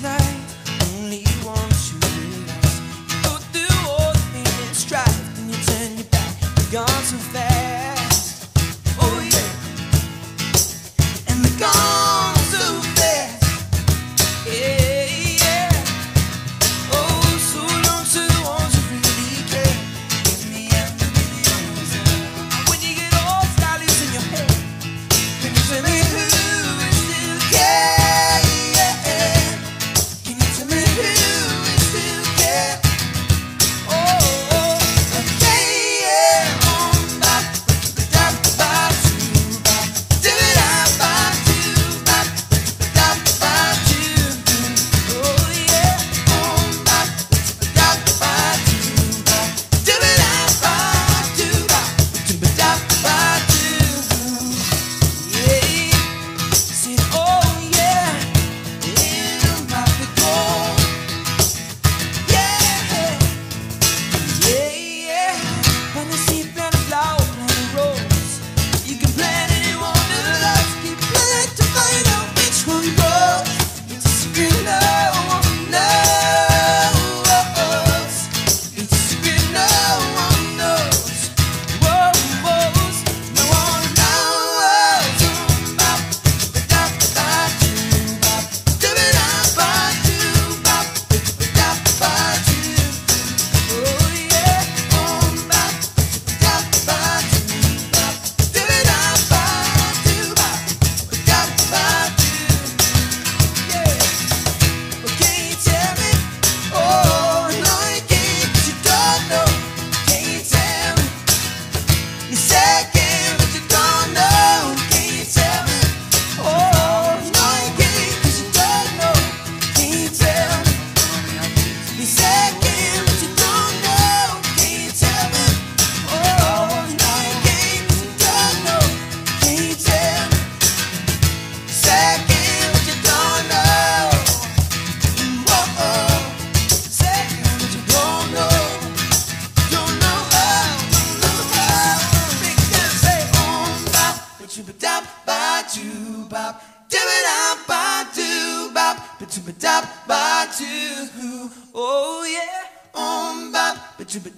it's Ba-doom ba-dop, bop. Dip-a-dop, ba-doo bop. Ba-doom ba-dop. Oh yeah. Um bop. Ba-doom.